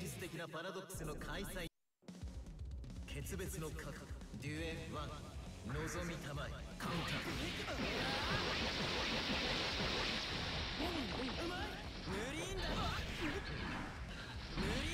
術的なパラドックスの開催。決別の核デュエル1望みたまえ。カウンター。無理んだ無理。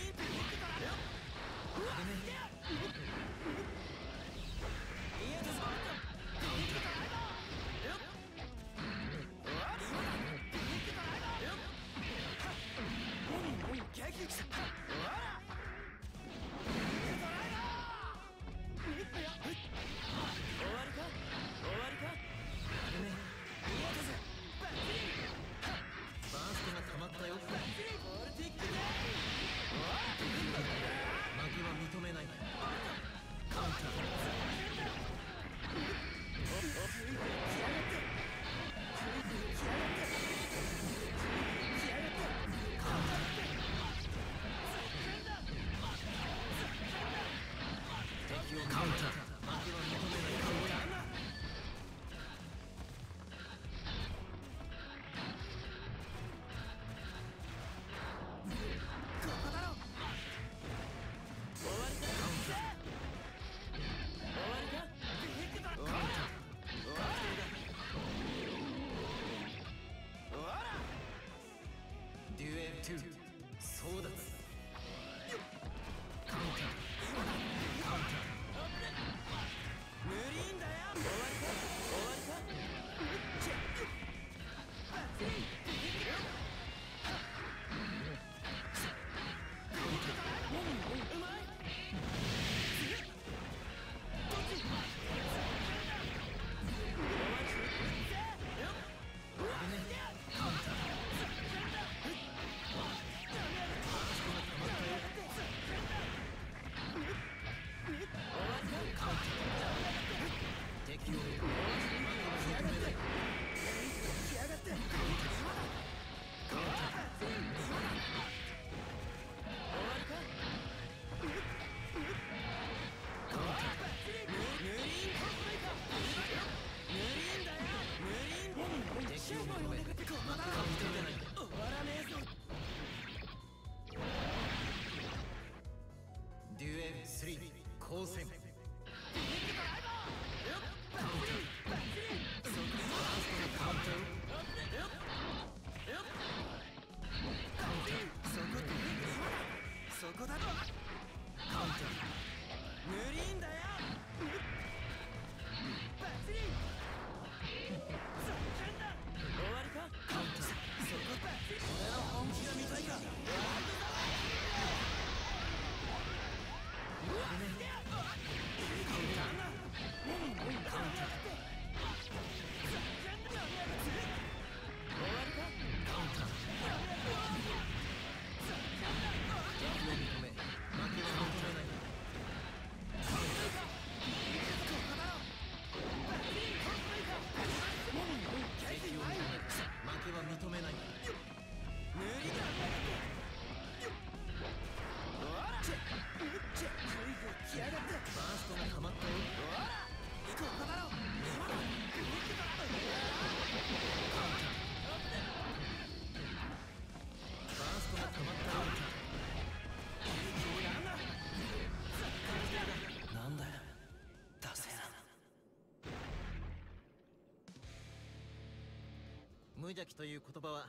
無邪気という言葉は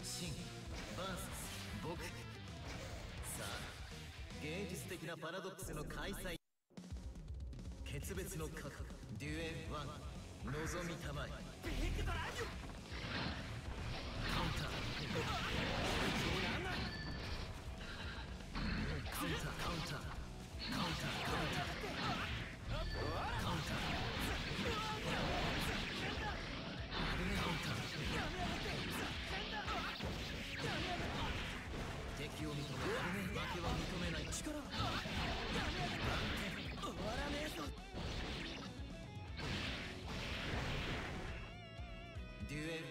真 VS 僕さあ芸術的なパラドックスの開催。決別の核デュエル1望みたまえ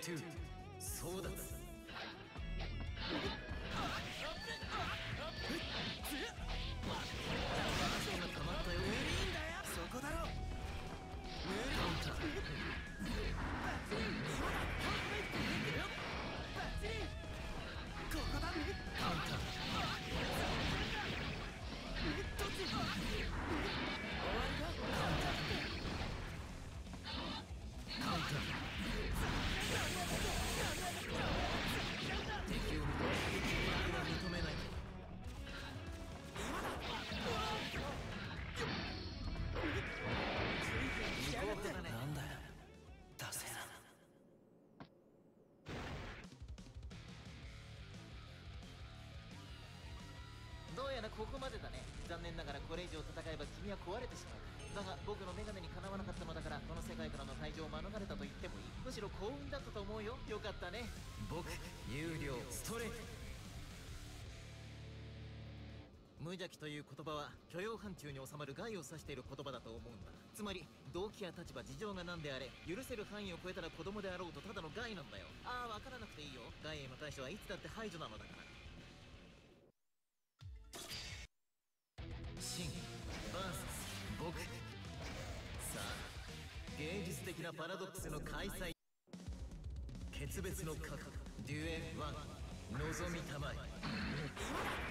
トそうだった。ここまでだね。残念ながらこれ以上戦えば君は壊れてしまう。だが僕のメガネにかなわなかったのだからこの世界からの退場を免れたと言ってもいい。むしろ幸運だったと思うよ。よかったね。僕有料ストレート。無邪気という言葉は許容範疇に収まる害を指している言葉だと思うんだ。つまり動機や立場事情が何であれ許せる範囲を超えたら子供であろうとただの害なんだよ。ああ分からなくていいよ。害への対処はいつだって排除なのだからの開催決別の核デュエン1望みたまえ。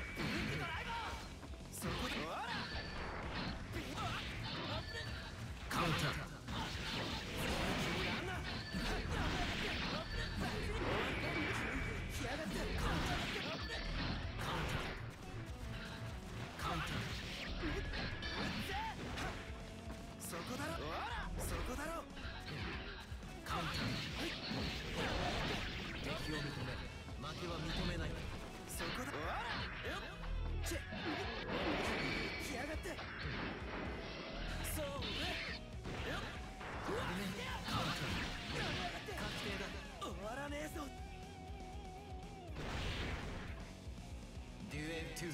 2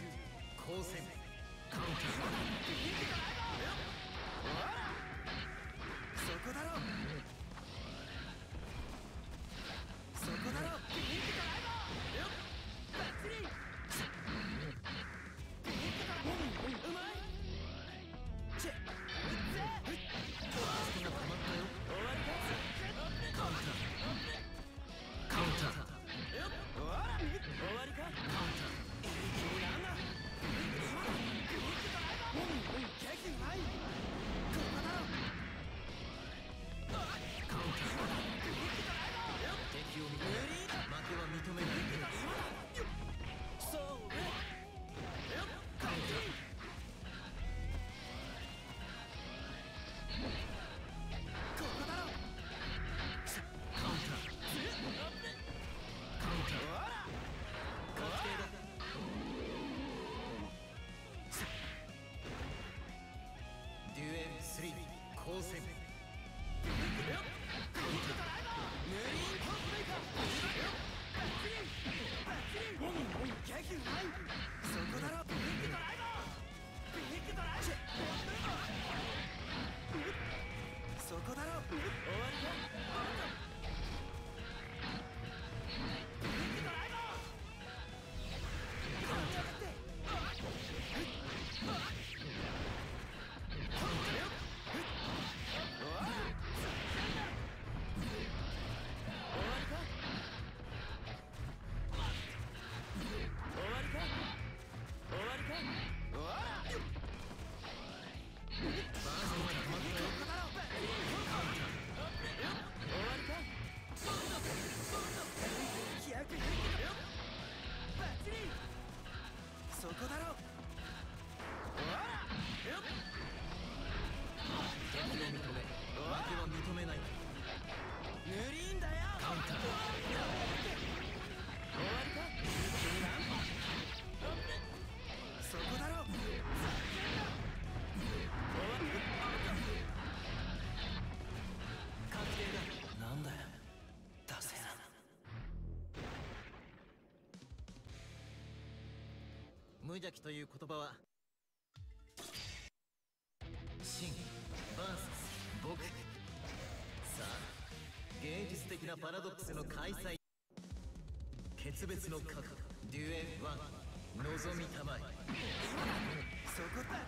光線カウンター12無邪気という言葉はシン VS 僕。さあ芸術的なパラドックスの開催。決別の核デュエル1望みたまえそこだ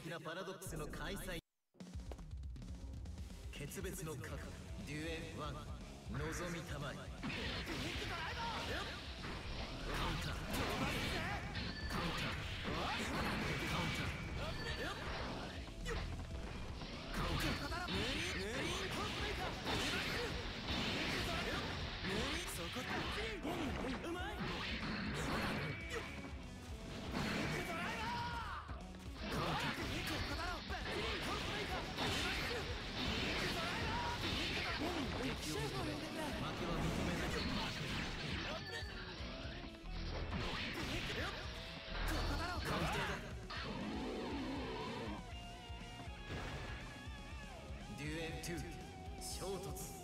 的なパラドックスの開催。決別の核デュエワ1望みたまえ。カウンター。カウンター。カウンター。カウンター。カウンター。無理2衝突。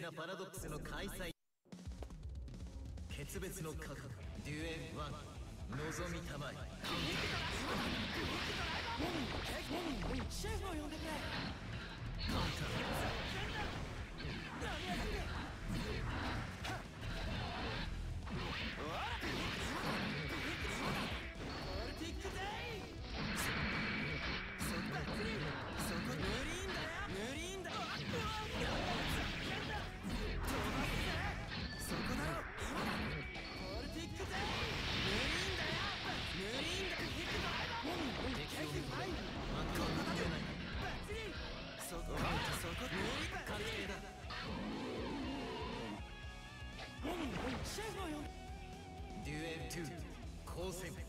なパラドックスの開催。決別のデュエル1望みたまえ。シェフを呼んでくれ。カウンター2構成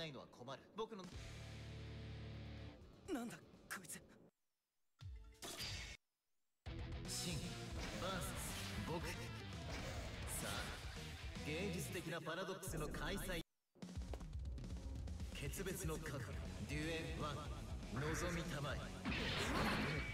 ないのは困る。僕のなんだこいつ。シンバース僕。さあ芸術的なパラドックスの開催。決別の覚悟デュエン1望みたまえ。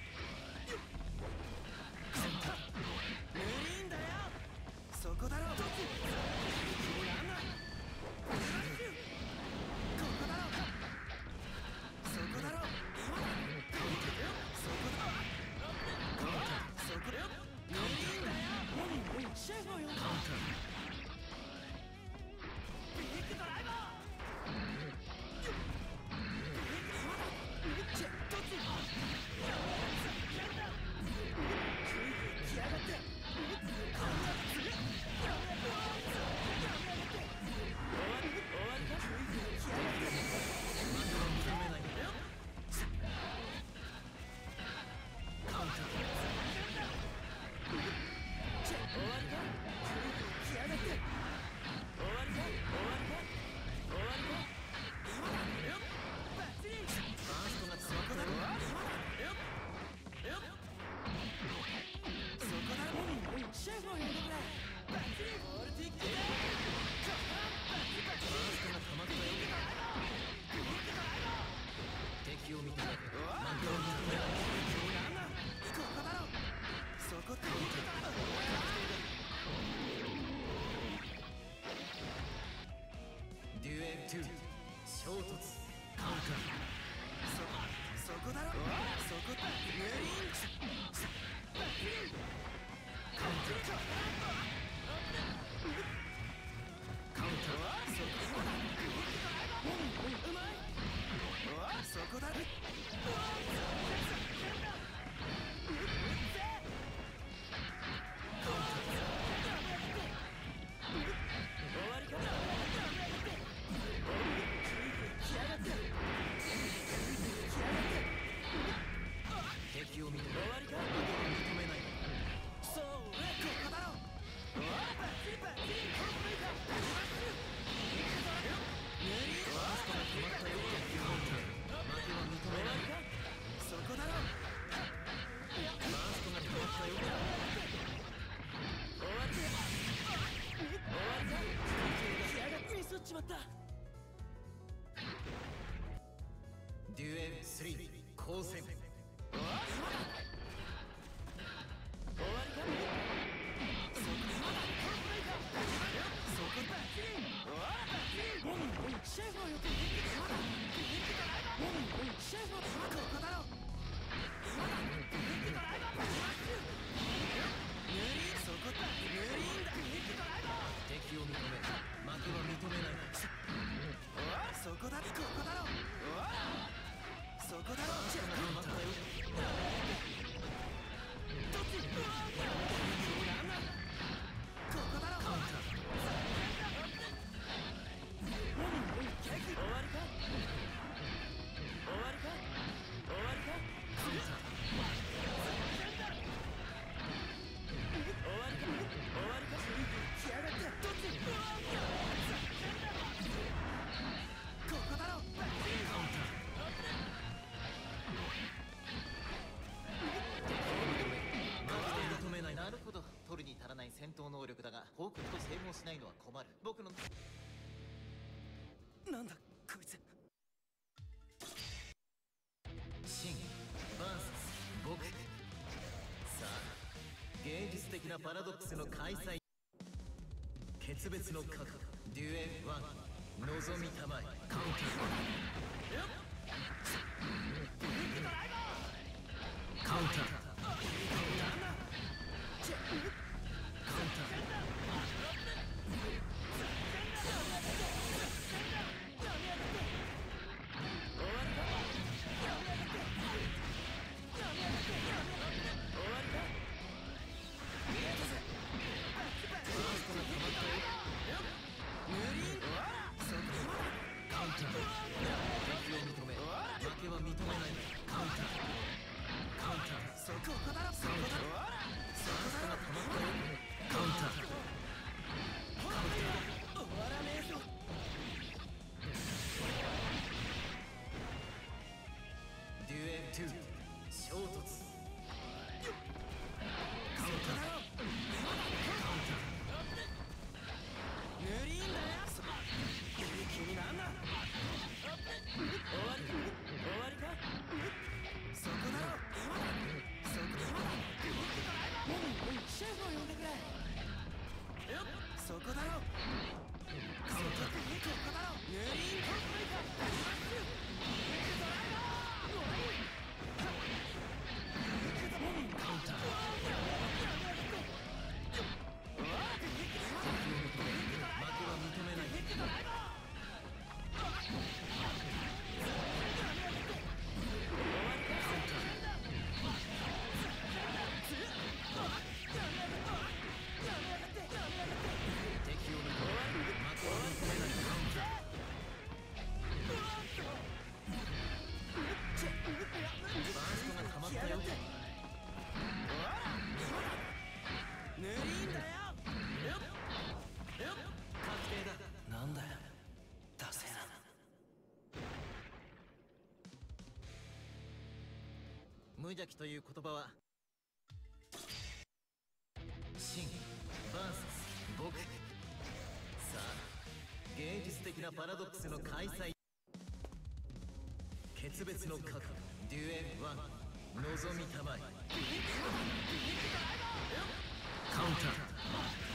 シェフの横にまだライバーシェフここだろまだライバー無理そこだ。無理だライバー敵を認めは認めないおそこだここだろおそこだろったよどっちうわパラドックスの開催。決別の核デュエン。1望みたまえ。完係無邪気という言葉はシン VS 僕。さあ芸術的なパラドックスの開催。決別の核デュエン1望みたまえ。カウンター。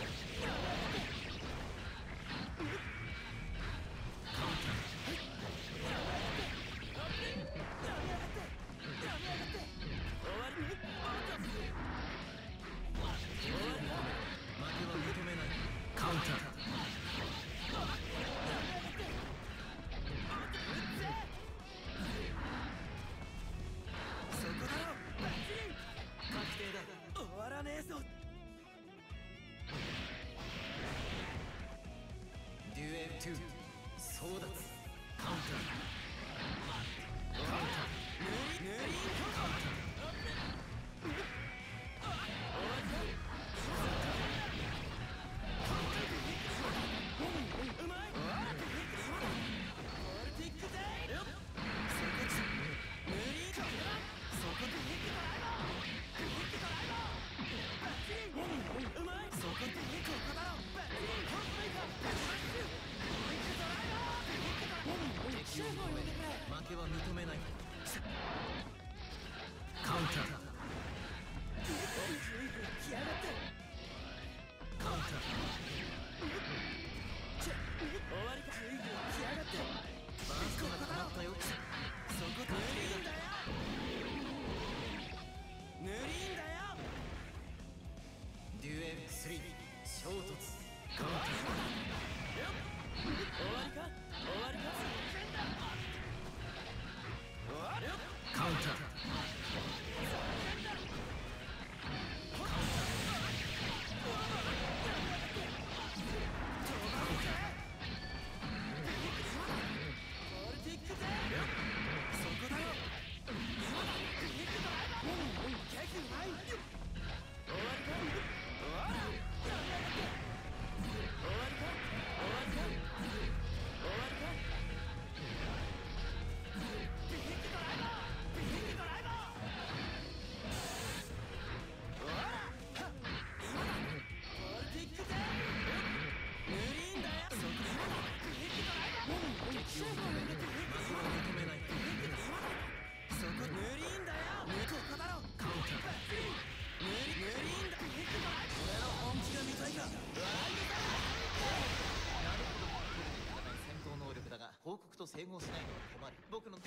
併合しないのは困る僕の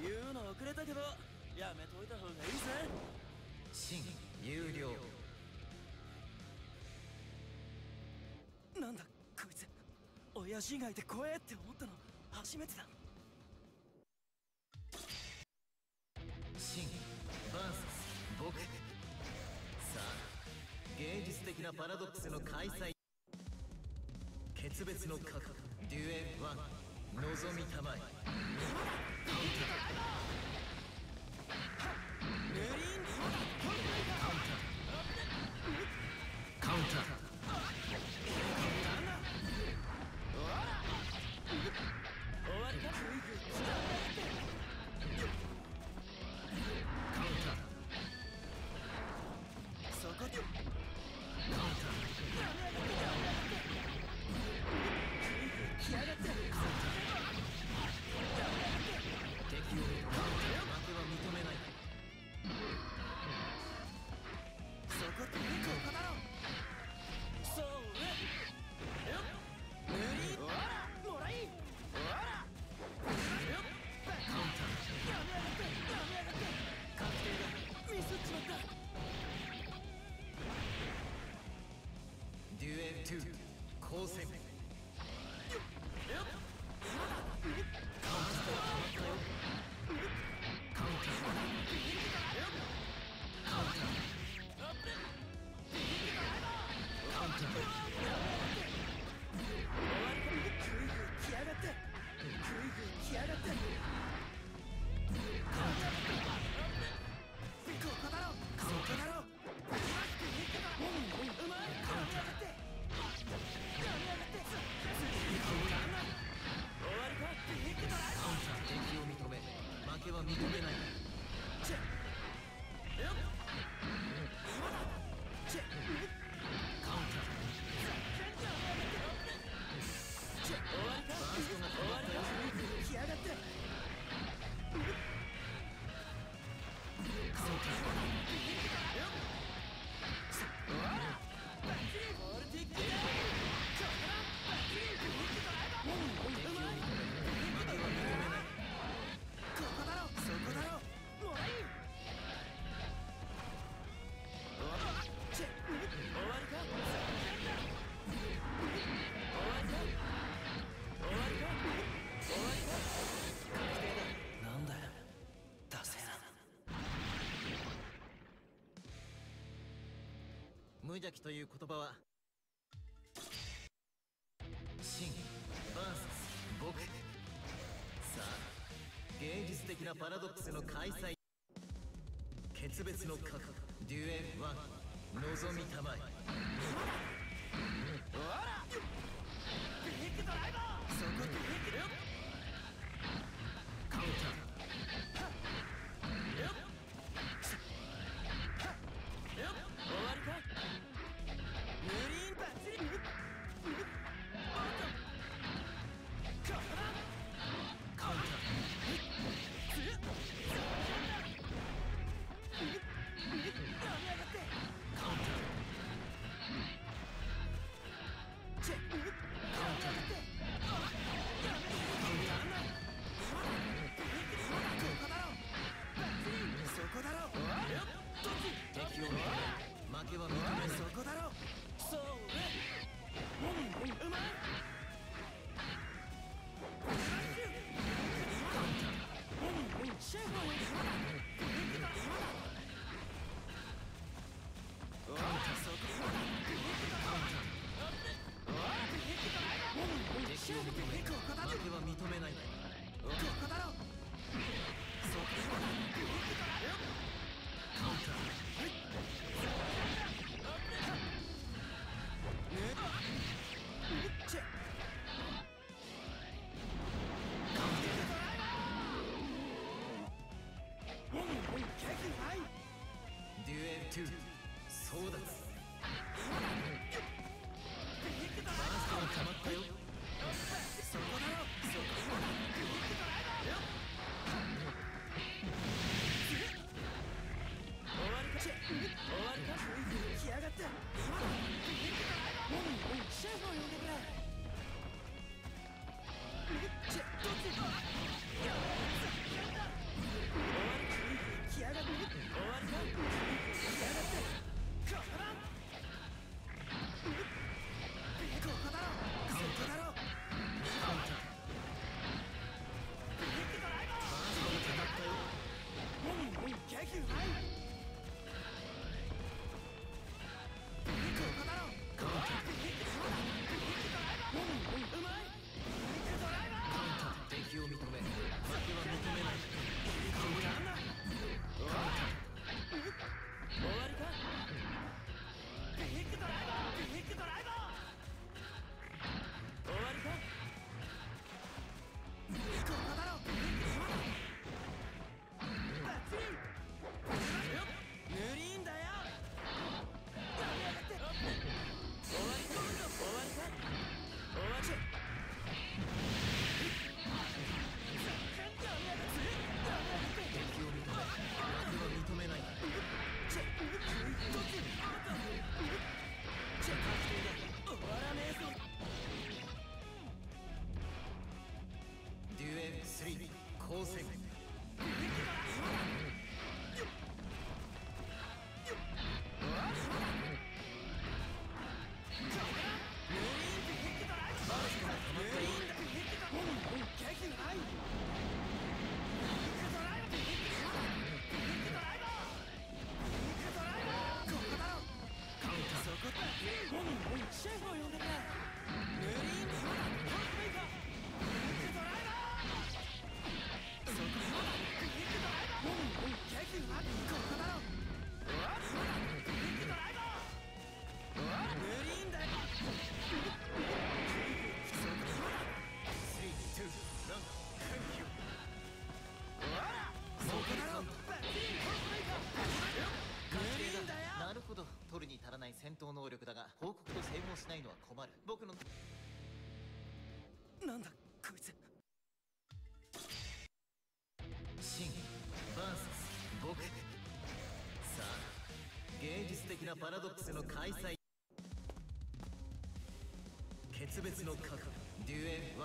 言うの遅れたけどやめといた方がいいぜ。真有料なんだこいつ親父以外で怖えって思ったの初めてだ真バンス。僕。さあ芸術的なパラドックスの開催。決別の価格デュエル1望みたまえ。2 Call は認めない。邪気という言葉は真バー VS 僕さあ芸術的なパラドックスの開催。決別の核デュエン1望みたまえ。two. 力だが報告と整合しないのは困る。僕のなんだこいつ。シン僕。さあ芸術的なパラドックスの開催。決別の核デュエン。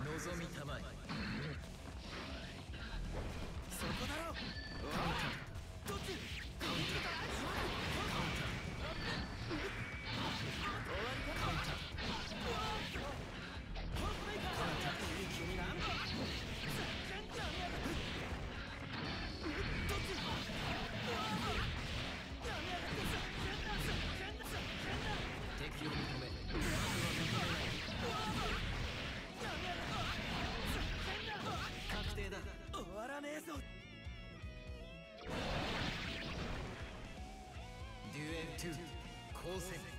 1望みたまえ。2光線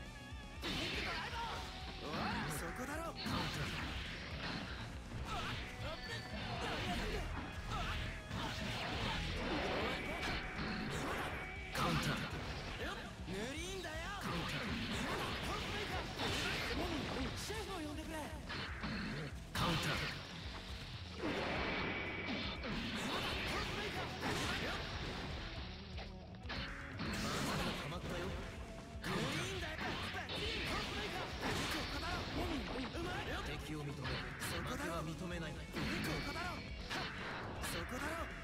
そこだろ。そこだろ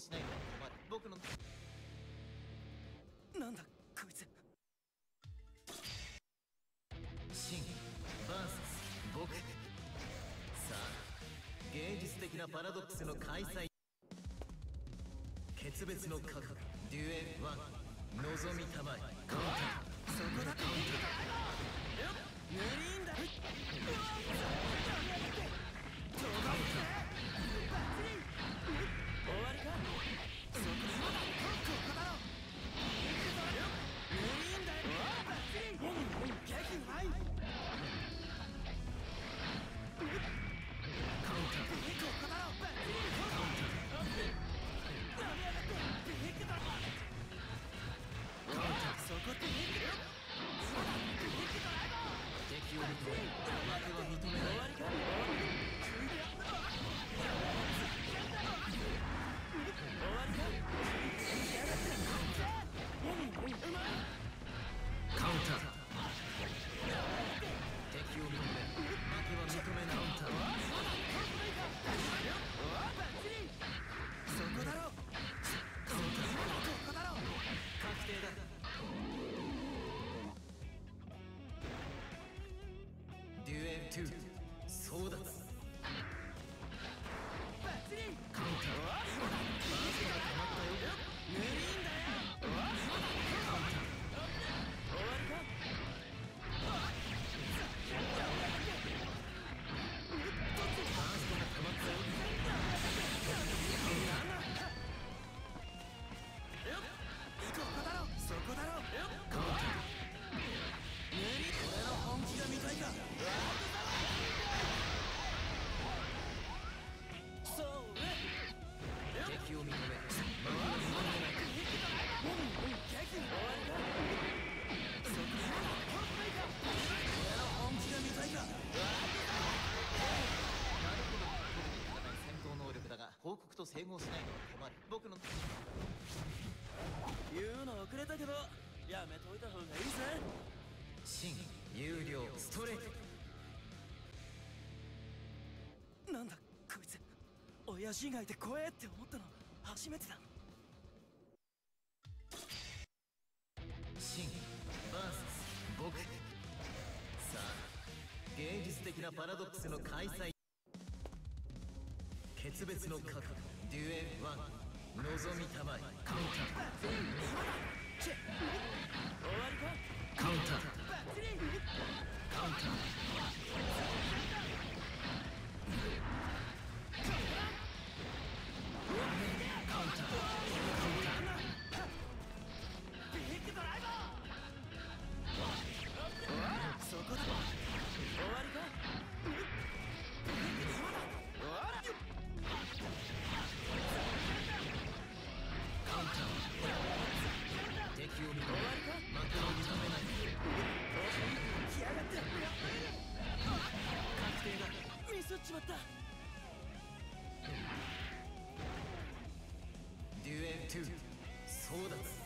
しない僕の。なんだこいつ。シンバーサス僕。さあ芸術的なパラドックスの開催。決別の価格デュエル1望みたまえ。カウンター。そこだ。カウンター。無理んだ。two. ヤ人がいて怖えって思ったの初めてだ。シン僕。さあ芸術的なパラドックスの開催。決別の核デュエル1望みたまえ。カウンター。終わそうだっ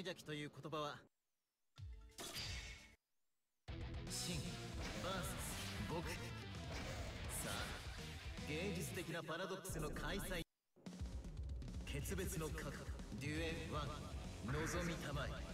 無邪気という言葉は真サス僕。さあ芸術的なパラドックスの開催。決別の核デュエン1望みたまえ。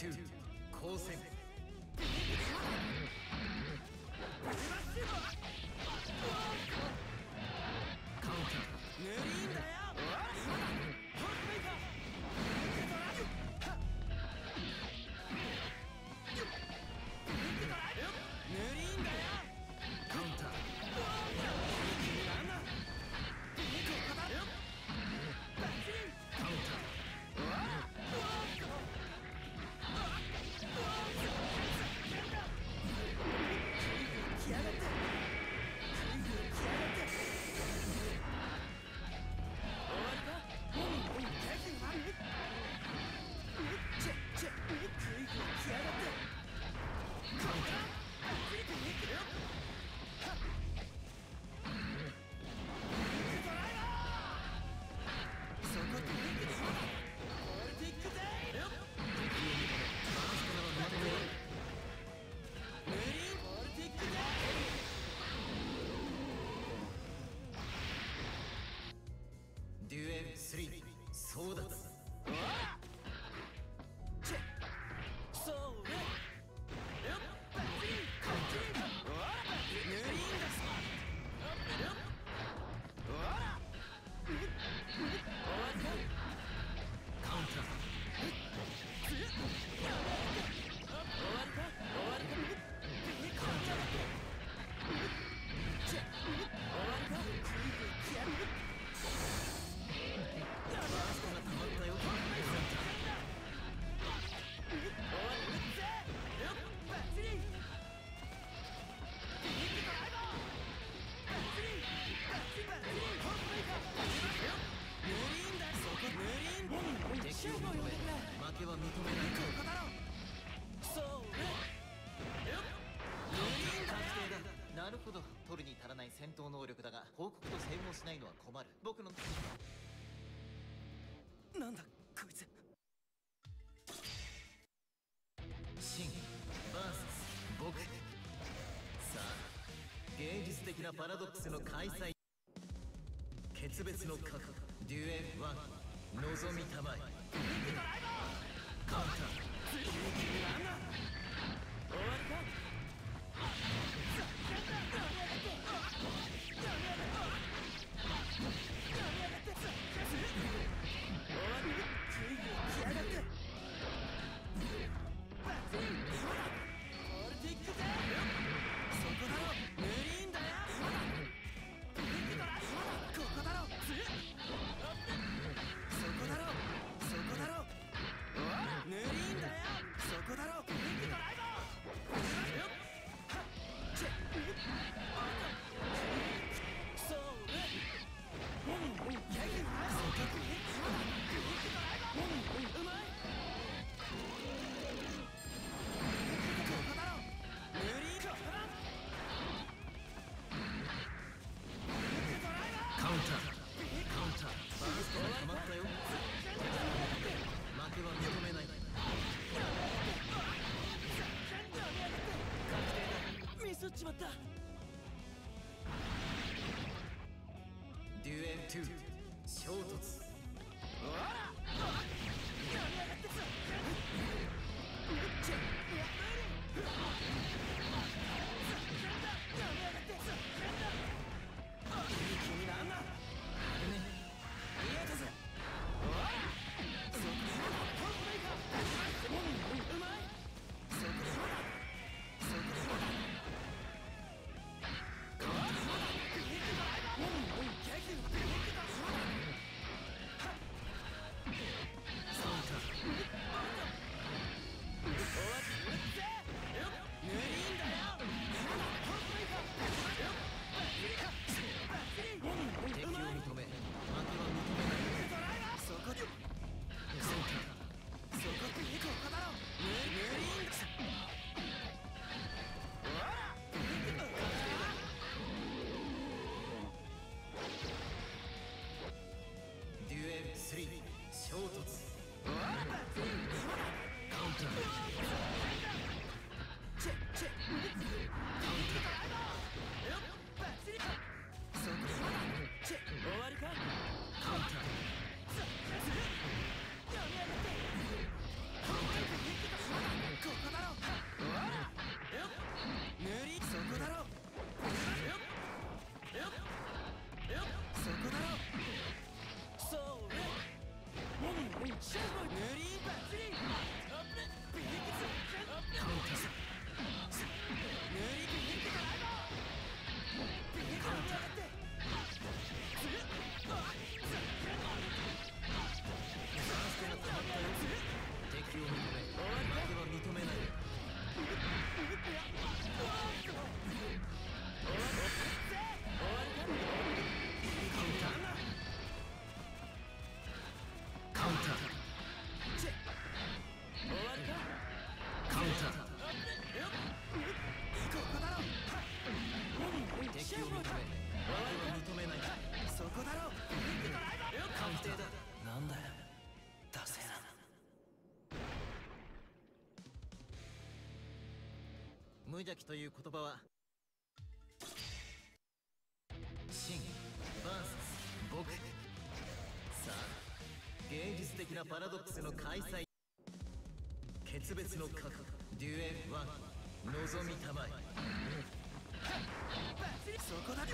2 Call 力だが報告と整合しないのは困る。僕のなんだこいつ。シンバーサス。僕。さあ芸術的なパラドックスの開催。決別の核デュエルワン。望みたまえ。ドライバー。2衝突。ら。がってく塗り邪気という言葉は真僕。さあ芸術的なパラドックスの開催。決別の核デュエル1望みたまえ。そこだけ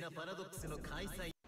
なパラドックスの開催